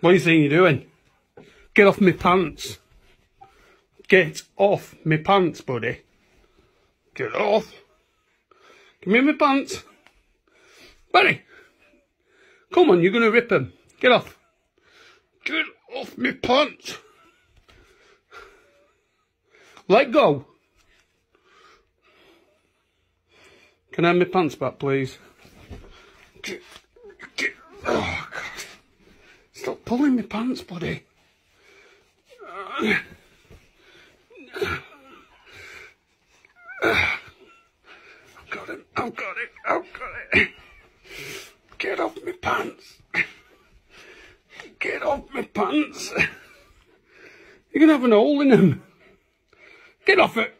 What do you think you're doing? Get off my pants. Get off my pants, buddy. Get off. Give me my pants. Buddy. Come on, you're going to rip them. Get off. Get off my pants. Let go. Can I have my pants back, please? Get, get, oh, pulling my pants, buddy. I've got it, I've got it, I've got it. Get off my pants. Get off my pants. You're going to have an hole in them. Get off it.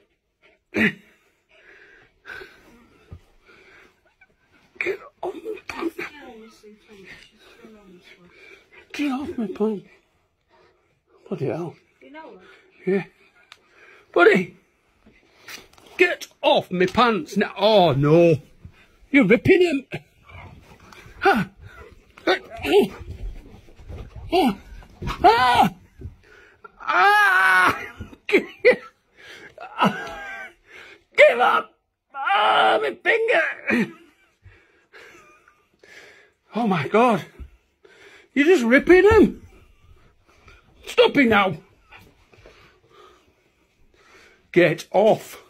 Get off my pants. Get off my pants. Bloody hell. You know? Yeah. Buddy! Get off my pants now. Oh no. You're ripping him. Ha. Oh. Ah. Ah. Give up. Ah, my finger. Oh my god. You're just ripping him. Stop it now. Get off.